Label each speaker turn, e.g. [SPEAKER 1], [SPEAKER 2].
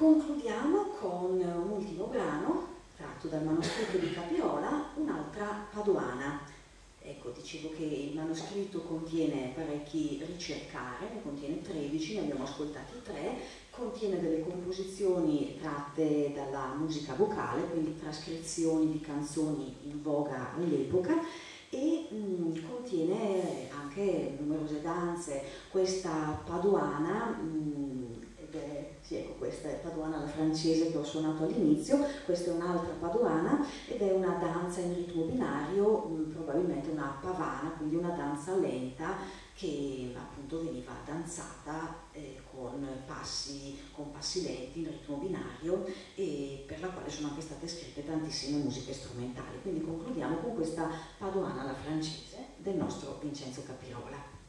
[SPEAKER 1] Concludiamo con un ultimo brano tratto dal manoscritto di Capiola, un'altra padovana. Ecco, dicevo che il manoscritto contiene parecchi ricercare, ne contiene 13, ne abbiamo ascoltati 3, contiene delle composizioni tratte dalla musica vocale, quindi trascrizioni di canzoni in voga all'epoca e mh, contiene anche numerose danze. Questa paduana mm, questa è Paduana la francese che ho suonato all'inizio, questa è un'altra Paduana ed è una danza in ritmo binario, mh, probabilmente una pavana, quindi una danza lenta che appunto veniva danzata eh, con, passi, con passi lenti in ritmo binario e per la quale sono anche state scritte tantissime musiche strumentali. Quindi concludiamo con questa Paduana la francese del nostro Vincenzo Capirola.